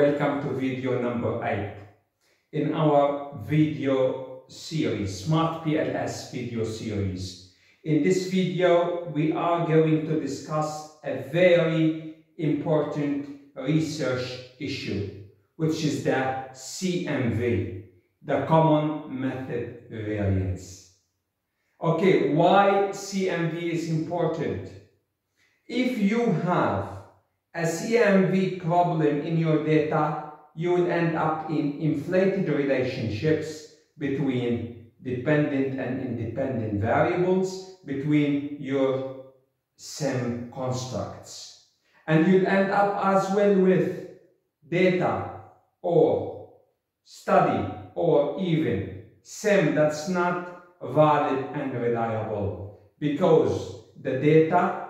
welcome to video number 8. In our video series, Smart PLS video series. In this video, we are going to discuss a very important research issue, which is the CMV, the Common Method Variance. Okay, why CMV is important? If you have a CMV problem in your data, you will end up in inflated relationships between dependent and independent variables, between your SEM constructs. And you'll end up as well with data or study or even SEM that's not valid and reliable because the data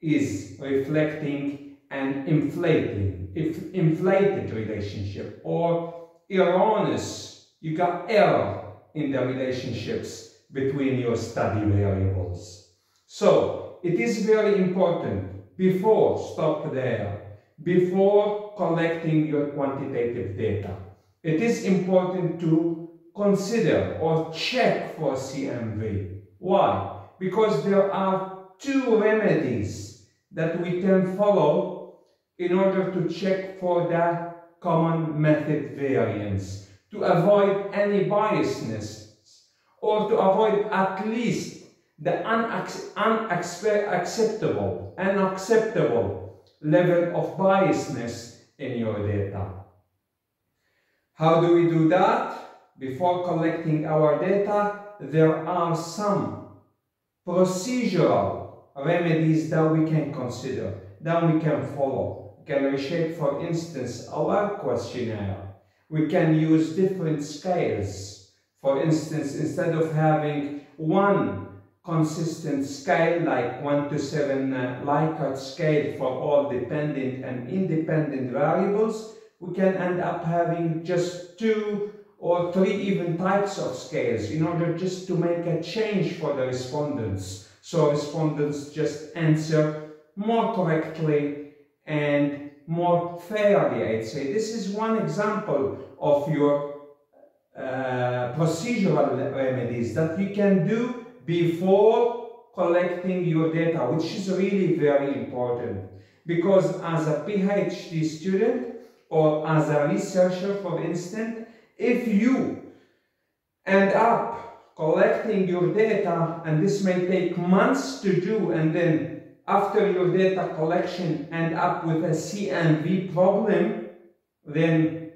is reflecting an inflating, if inflated relationship or erroneous, you got error in the relationships between your study variables. So it is very important before, stop there, before collecting your quantitative data. It is important to consider or check for CMV. Why? Because there are two remedies that we can follow in order to check for the common method variance, to avoid any biasness, or to avoid at least the unacceptable, unacceptable level of biasness in your data. How do we do that? Before collecting our data, there are some procedural remedies that we can consider, that we can follow can reshape, for instance, our questionnaire. We can use different scales. For instance, instead of having one consistent scale like 1 to 7 uh, Likert scale for all dependent and independent variables, we can end up having just two or three even types of scales in order just to make a change for the respondents. So respondents just answer more correctly and more fairly, I'd say. This is one example of your uh, procedural remedies that you can do before collecting your data, which is really very important. Because as a PhD student or as a researcher, for instance, if you end up collecting your data, and this may take months to do, and then after your data collection end up with a CMV problem, then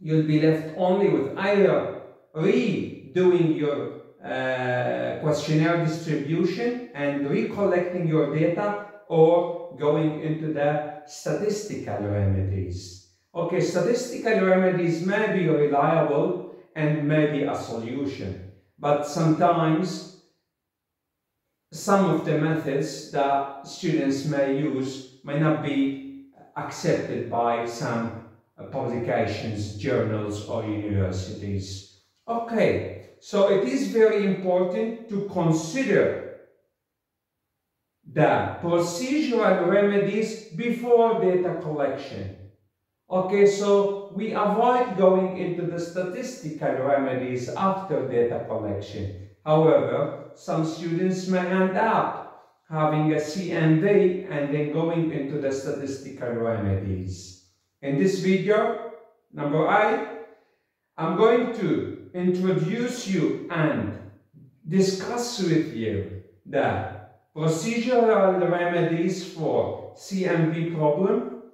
you'll be left only with either redoing your uh, questionnaire distribution and recollecting your data or going into the statistical remedies. Okay, statistical remedies may be reliable and may be a solution, but sometimes some of the methods that students may use may not be accepted by some uh, publications, journals or universities. Okay, so it is very important to consider the procedural remedies before data collection. Okay, so we avoid going into the statistical remedies after data collection. However, some students may end up having a CMV and then going into the statistical remedies. In this video, number 8, I'm going to introduce you and discuss with you the procedural remedies for CMV problem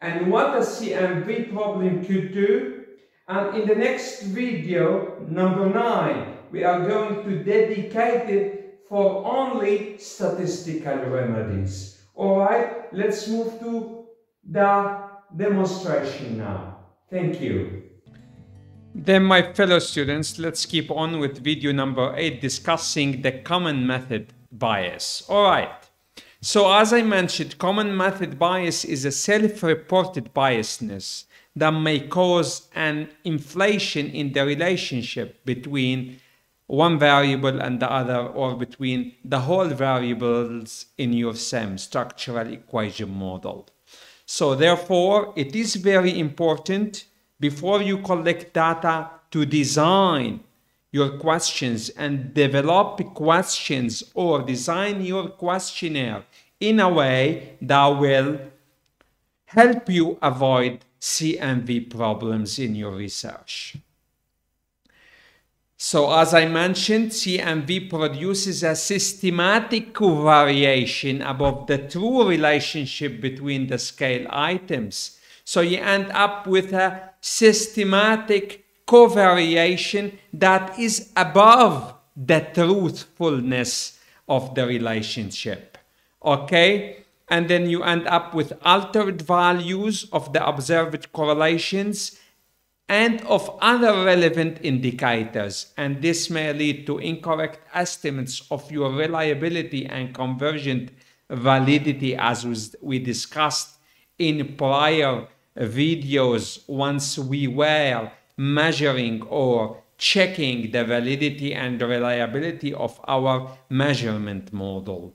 and what a CMV problem could do. And in the next video, number 9, we are going to dedicate it for only statistical remedies. Alright, let's move to the demonstration now. Thank you. Then my fellow students, let's keep on with video number 8 discussing the common method bias. Alright, so as I mentioned, common method bias is a self-reported biasness that may cause an inflation in the relationship between one variable and the other or between the whole variables in your SEM structural equation model. So therefore, it is very important before you collect data to design your questions and develop questions or design your questionnaire in a way that will help you avoid CMV problems in your research. So as I mentioned, CMV produces a systematic covariation above the true relationship between the scale items. So you end up with a systematic covariation that is above the truthfulness of the relationship. Okay? And then you end up with altered values of the observed correlations and of other relevant indicators, and this may lead to incorrect estimates of your reliability and convergent validity as we discussed in prior videos once we were measuring or checking the validity and reliability of our measurement model.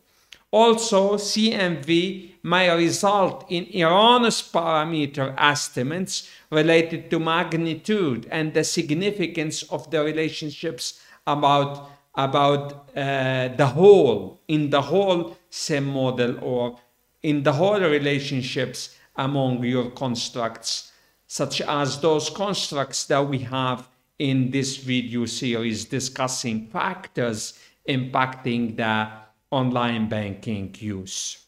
Also, CMV may result in erroneous parameter estimates related to magnitude and the significance of the relationships about, about uh, the whole, in the whole SEM model or in the whole relationships among your constructs, such as those constructs that we have in this video series discussing factors impacting the online banking use.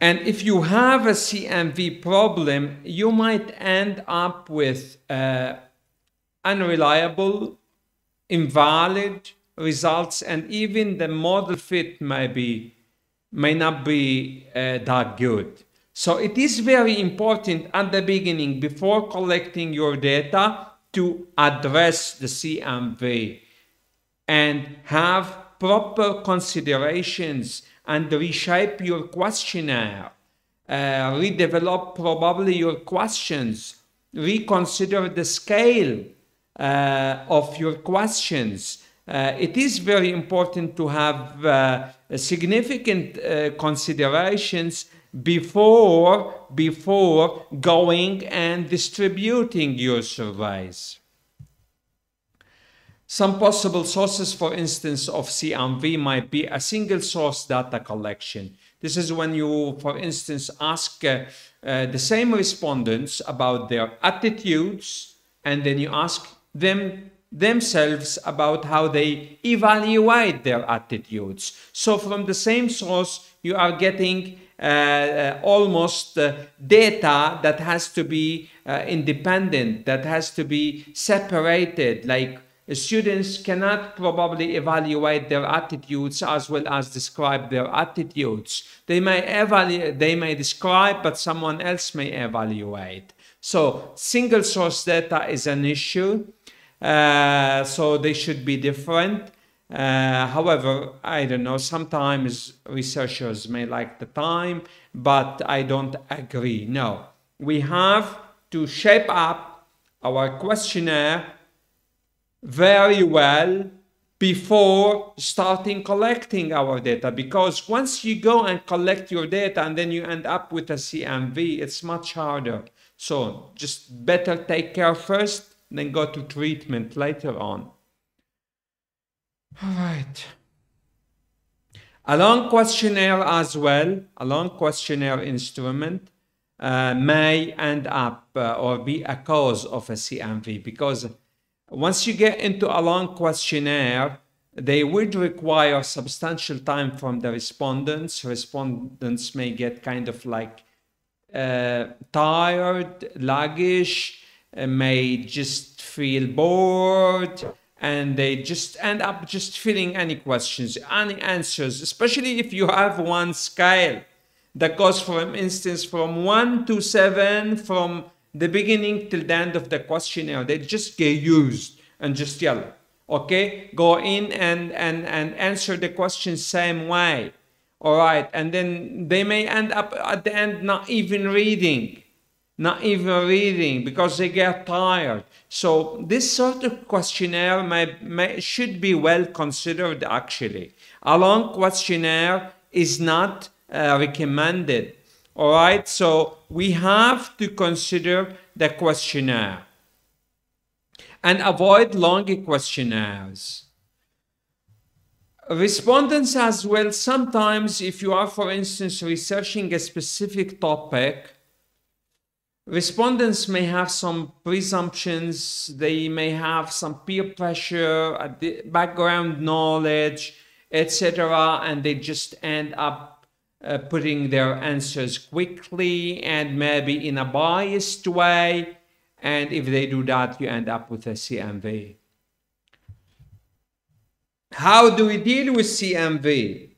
And if you have a CMV problem, you might end up with uh, unreliable, invalid results, and even the model fit may, be, may not be uh, that good. So it is very important at the beginning, before collecting your data, to address the CMV and have proper considerations and reshape your questionnaire, uh, redevelop probably your questions, reconsider the scale uh, of your questions. Uh, it is very important to have uh, significant uh, considerations before before going and distributing your surveys. Some possible sources, for instance, of CMV might be a single source data collection. This is when you, for instance, ask uh, uh, the same respondents about their attitudes, and then you ask them themselves about how they evaluate their attitudes. So from the same source, you are getting uh, uh almost uh, data that has to be uh, independent, that has to be separated, like students cannot probably evaluate their attitudes as well as describe their attitudes. They may evaluate, they may describe, but someone else may evaluate. So single source data is an issue. Uh, so they should be different. Uh, however, I don't know, sometimes researchers may like the time, but I don't agree. No, we have to shape up our questionnaire very well before starting collecting our data because once you go and collect your data and then you end up with a CMV, it's much harder. So just better take care first, then go to treatment later on. All right. A long questionnaire as well, a long questionnaire instrument uh, may end up uh, or be a cause of a CMV because once you get into a long questionnaire, they would require substantial time from the respondents. Respondents may get kind of like uh, tired, sluggish, uh, may just feel bored, and they just end up just filling any questions, any answers, especially if you have one scale that goes from instance from 1 to 7 from the beginning till the end of the questionnaire. They just get used and just yell. Okay, go in and, and, and answer the question same way. All right, and then they may end up at the end not even reading, not even reading because they get tired. So this sort of questionnaire may, may, should be well considered actually. A long questionnaire is not uh, recommended All right, so we have to consider the questionnaire and avoid long questionnaires. Respondents as well, sometimes if you are, for instance, researching a specific topic, respondents may have some presumptions, they may have some peer pressure, background knowledge, etc., and they just end up uh, putting their answers quickly and maybe in a biased way. And if they do that, you end up with a CMV. How do we deal with CMV?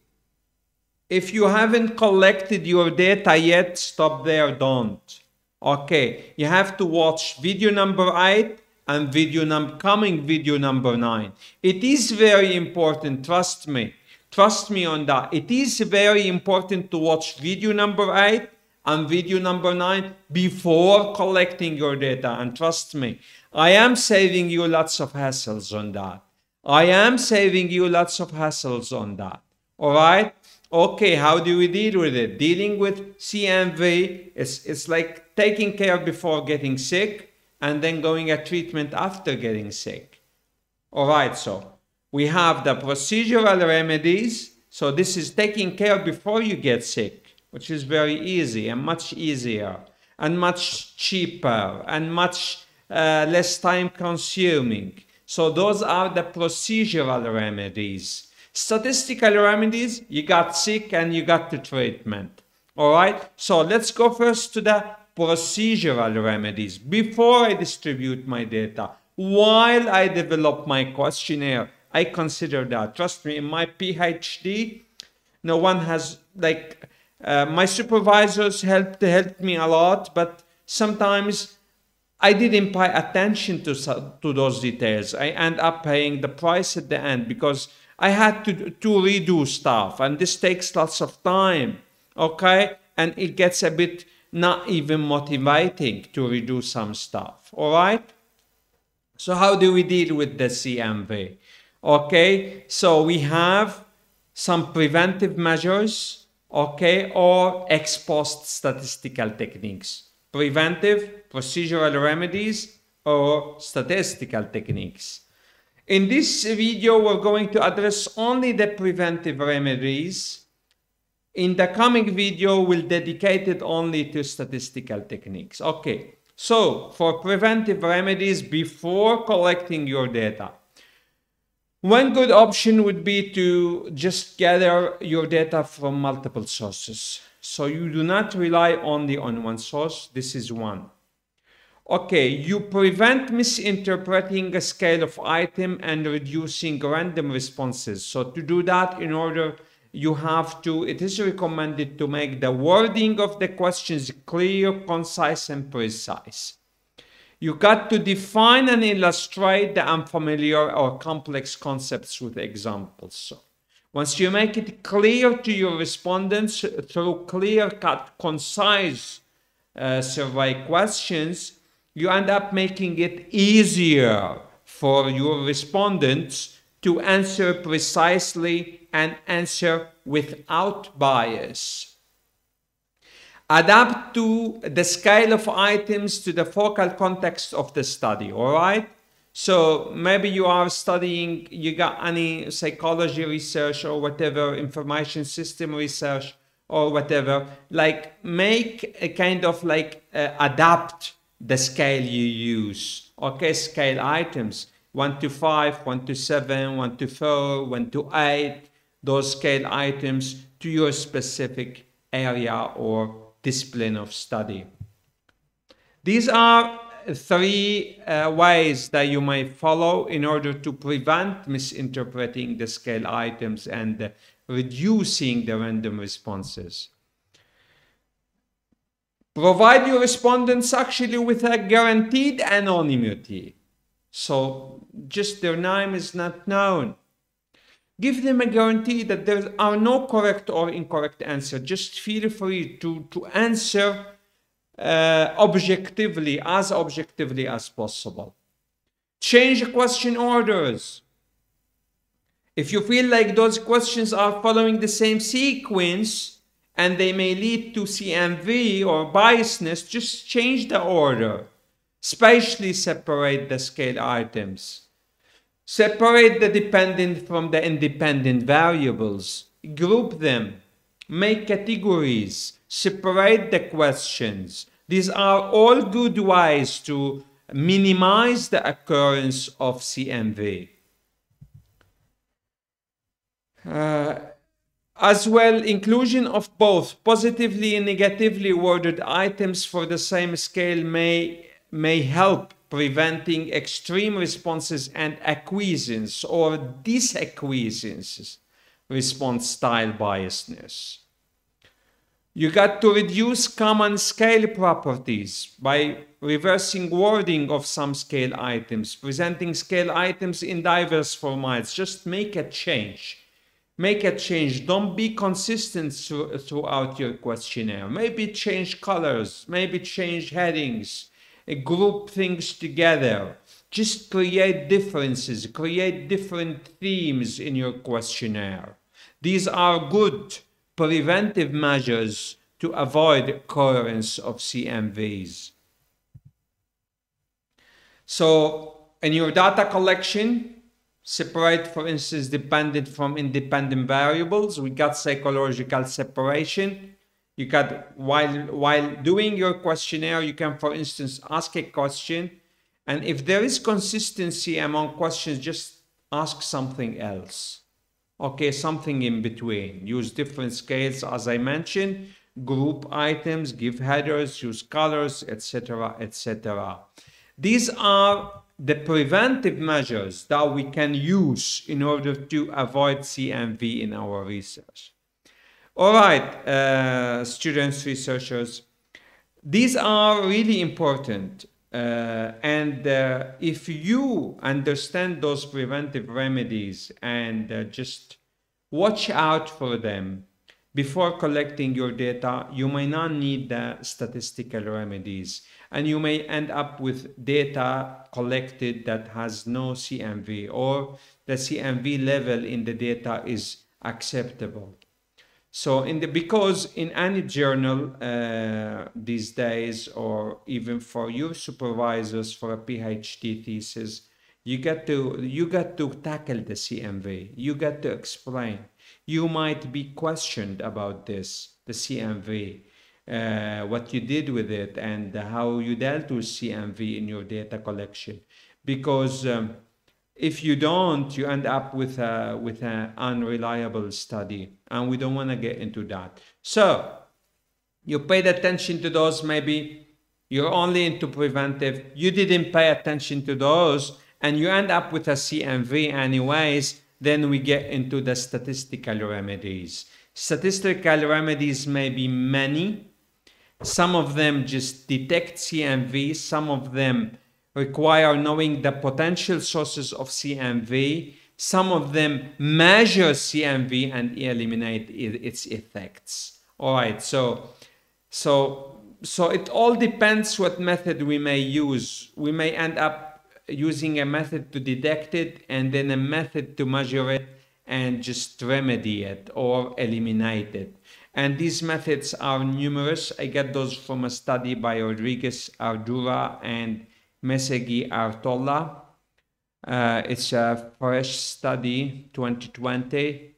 If you haven't collected your data yet, stop there, don't. Okay, you have to watch video number 8 and video number coming video number 9. It is very important, trust me. Trust me on that. It is very important to watch video number 8 and video number 9 before collecting your data. And trust me, I am saving you lots of hassles on that. I am saving you lots of hassles on that. All right? Okay, how do we deal with it? Dealing with CMV, it's, it's like taking care before getting sick and then going at treatment after getting sick. All right, so we have the procedural remedies. So this is taking care before you get sick, which is very easy and much easier and much cheaper and much uh, less time consuming. So those are the procedural remedies. Statistical remedies, you got sick and you got the treatment. All right. So let's go first to the procedural remedies before I distribute my data, while I develop my questionnaire, I consider that. Trust me, in my PhD, no one has like uh, my supervisors helped helped me a lot, but sometimes I didn't pay attention to to those details. I end up paying the price at the end because I had to to redo stuff, and this takes lots of time. Okay, and it gets a bit not even motivating to redo some stuff. All right. So how do we deal with the CMV? Okay so we have some preventive measures okay or ex post statistical techniques. Preventive procedural remedies or statistical techniques. In this video we're going to address only the preventive remedies. In the coming video we'll dedicate it only to statistical techniques. Okay so for preventive remedies before collecting your data one good option would be to just gather your data from multiple sources. So you do not rely only on one source. This is one. Okay, you prevent misinterpreting a scale of item and reducing random responses. So to do that, in order you have to, it is recommended to make the wording of the questions clear, concise, and precise. You got to define and illustrate the unfamiliar or complex concepts with examples. So once you make it clear to your respondents through clear-cut, concise uh, survey questions, you end up making it easier for your respondents to answer precisely and answer without bias adapt to the scale of items to the focal context of the study, all right? So maybe you are studying, you got any psychology research or whatever, information system research or whatever, like make a kind of like uh, adapt the scale you use, okay? Scale items, one to five, one to seven, one to four, one to eight, those scale items to your specific area or discipline of study. These are three uh, ways that you may follow in order to prevent misinterpreting the scale items and uh, reducing the random responses. Provide your respondents actually with a guaranteed anonymity. So just their name is not known. Give them a guarantee that there are no correct or incorrect answer. Just feel free to, to answer uh, objectively, as objectively as possible. Change question orders. If you feel like those questions are following the same sequence, and they may lead to CMV or biasness, just change the order. Spatially separate the scale items. Separate the dependent from the independent variables. Group them. Make categories. Separate the questions. These are all good ways to minimize the occurrence of CMV. Uh, as well, inclusion of both positively and negatively worded items for the same scale may, may help preventing extreme responses and acquiescence or disacquiescence response style biasness. You got to reduce common scale properties by reversing wording of some scale items, presenting scale items in diverse formats. Just make a change. Make a change. Don't be consistent throughout your questionnaire. Maybe change colors, maybe change headings, group things together. Just create differences, create different themes in your questionnaire. These are good preventive measures to avoid occurrence of CMVs. So in your data collection, separate, for instance, dependent from independent variables. We got psychological separation. You got, while, while doing your questionnaire, you can, for instance, ask a question. And if there is consistency among questions, just ask something else. Okay something in between. Use different scales as i mentioned. Group items give headers use colors etc etc these are the preventive measures that we can use in order to avoid cmv in our research all right uh, students researchers these are really important uh, and uh, if you understand those preventive remedies and uh, just watch out for them before collecting your data, you may not need the statistical remedies and you may end up with data collected that has no CMV or the CMV level in the data is acceptable. So in the because in any journal uh, these days, or even for your supervisors for a PhD thesis, you get to you get to tackle the CMV. You get to explain. You might be questioned about this, the CMV, uh, what you did with it, and how you dealt with CMV in your data collection, because. Um, if you don't, you end up with a, with an unreliable study, and we don't want to get into that. So you paid attention to those, maybe you're only into preventive, you didn't pay attention to those, and you end up with a CMV anyways, then we get into the statistical remedies. Statistical remedies may be many. Some of them just detect CMV, some of them require knowing the potential sources of CMV. Some of them measure CMV and eliminate its effects. All right, so so so it all depends what method we may use. We may end up using a method to detect it and then a method to measure it and just remedy it or eliminate it. And these methods are numerous. I get those from a study by Rodriguez Ardura and Meseguer Artola. Uh, it's a fresh study, 2020.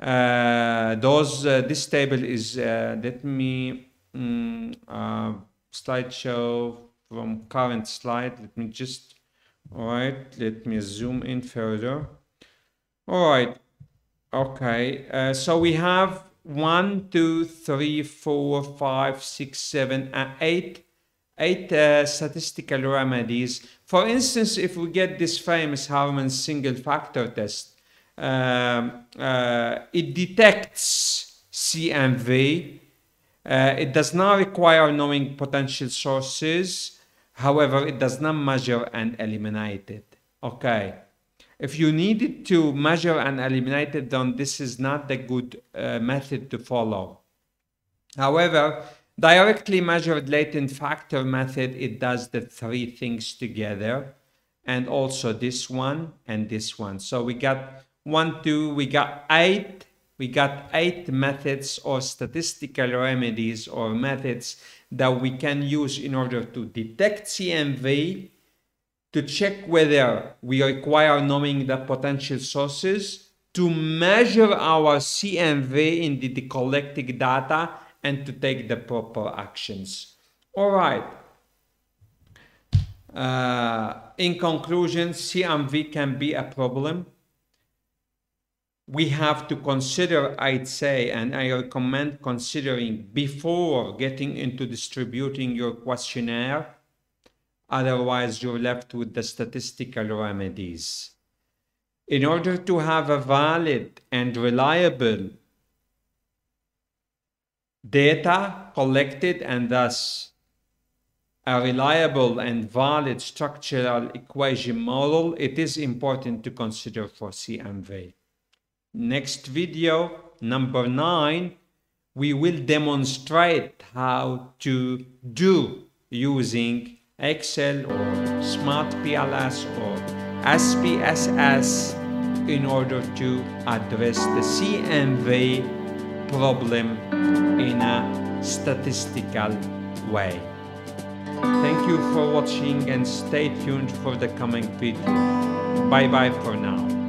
Uh, those, uh, this table is, uh, let me, um, slideshow from current slide. Let me just, all right, let me zoom in further. All right, okay, uh, so we have one, two, three, four, five, six, seven, eight eight uh, statistical remedies. For instance, if we get this famous Harman's single factor test, um, uh, it detects CMV. Uh, it does not require knowing potential sources. However, it does not measure and eliminate it. Okay. If you needed to measure and eliminate it, then this is not the good uh, method to follow. However, Directly measured latent factor method, it does the three things together and also this one and this one. So we got one, two, we got eight, we got eight methods or statistical remedies or methods that we can use in order to detect CMV, to check whether we require knowing the potential sources, to measure our CMV in the, the collected data, and to take the proper actions. All right. Uh, in conclusion, CMV can be a problem. We have to consider, I'd say, and I recommend considering before getting into distributing your questionnaire. Otherwise, you're left with the statistical remedies. In order to have a valid and reliable data collected and thus a reliable and valid structural equation model, it is important to consider for CMV. Next video, number nine, we will demonstrate how to do using Excel or Smart PLS or SPSS in order to address the CMV problem in a statistical way. Thank you for watching and stay tuned for the coming video. Bye bye for now.